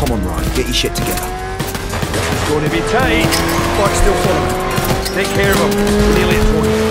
Come on, Ryan, get your shit together. It's Gonna be tight. Bike still following. Take care of him. Nearly at 40.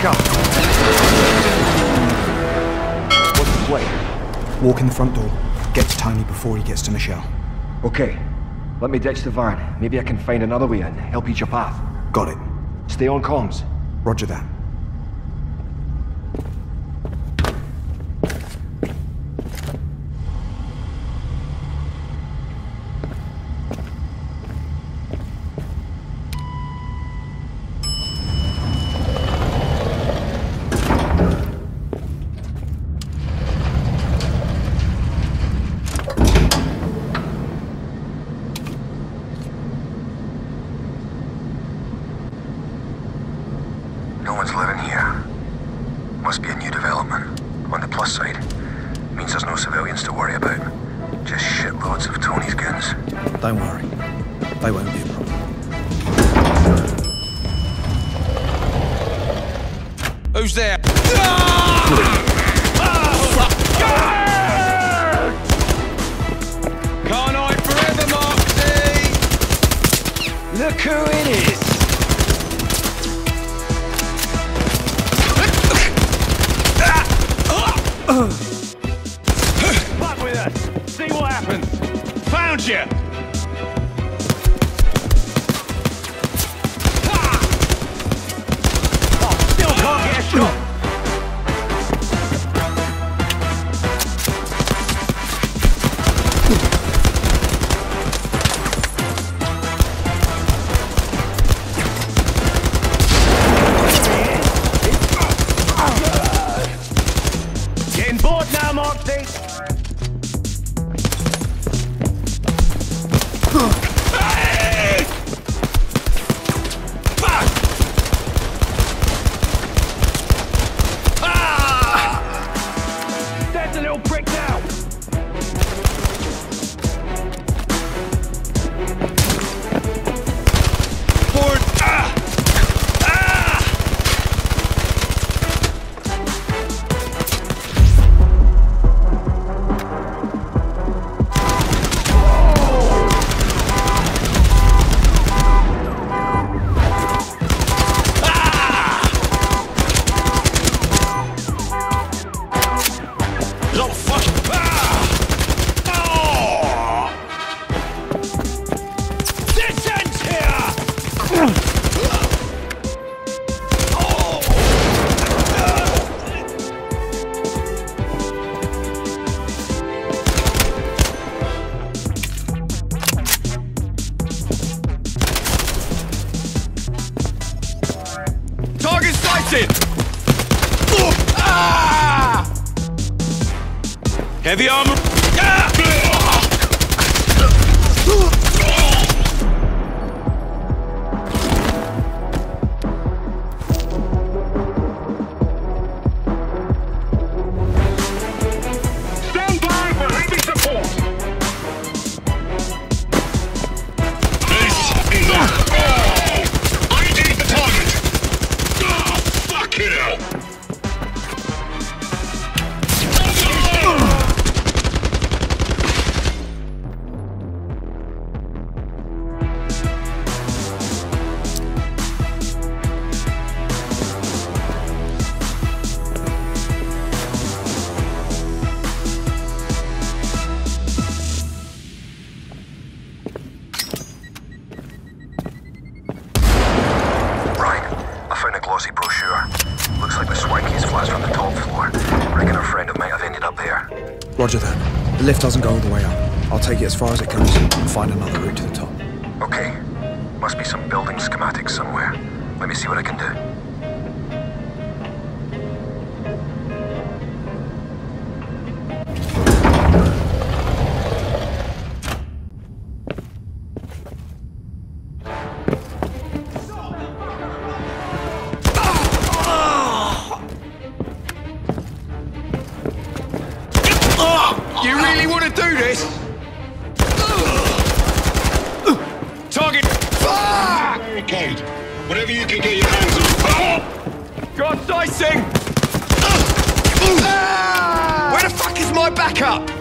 Fucker! What's the play? Walk in the front door. Get to Tony before he gets to Michelle. Okay, let me ditch the van. Maybe I can find another way in, help each your path. Got it. Stay on comms. Roger that. Who's there? Can't hide forever, Marksy! Look who it is! Fuck with us! See what happens! Found you! Hey! Sighted! Ah! Heavy armor. Fuck you! The lift doesn't go all the way up. I'll take it as far as it goes and find another route to the top. Okay, must be some building schematics somewhere. Let me see what I can do. Want to do this? Target. Fuck! Barricade. Whatever you can get your hands on. God, dicing! Ah! Where the fuck is my backup?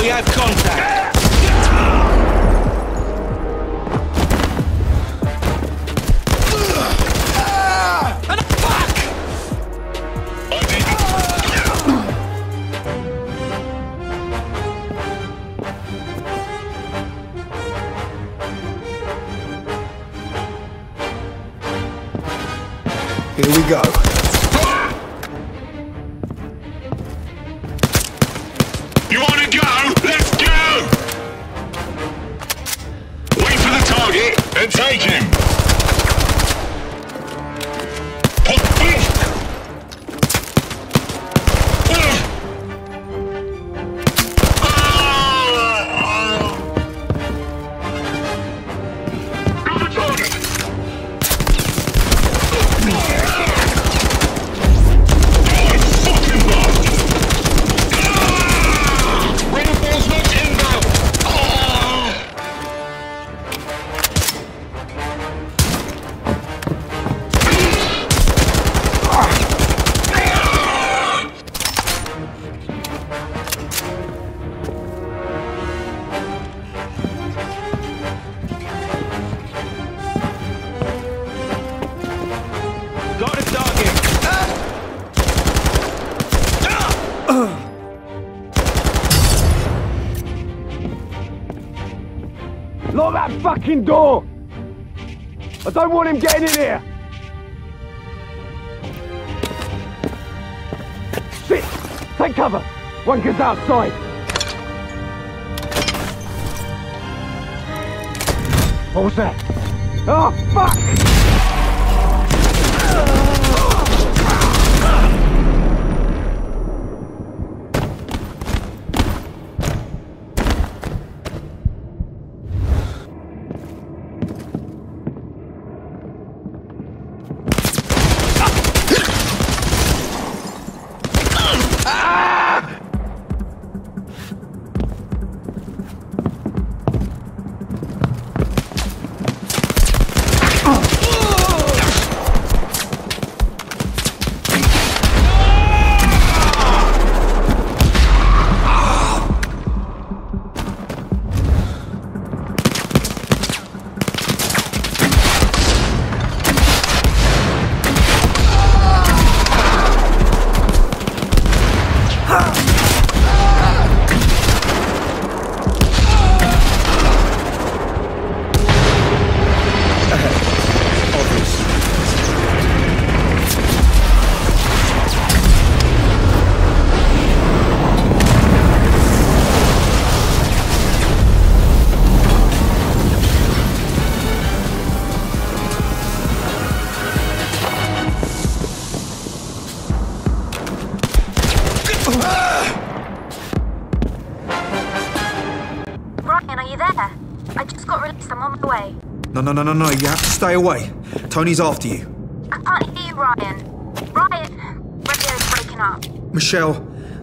We have contact. Here we go. Fucking door! I don't want him getting in here! Shit! Take cover! One gets outside! What was that? Oh, fuck! Ryan, are you there? I just got released. I'm on my way. No, no, no, no, no. You have to stay away. Tony's after you. I can't hear you, Ryan. Ryan, radio's breaking up. Michelle.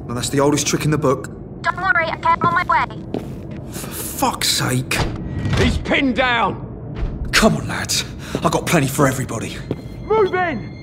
No, that's the oldest trick in the book. Don't worry, okay, I'm on my way. For fuck's sake. He's pinned down! Come on, lads. I've got plenty for everybody. Move in!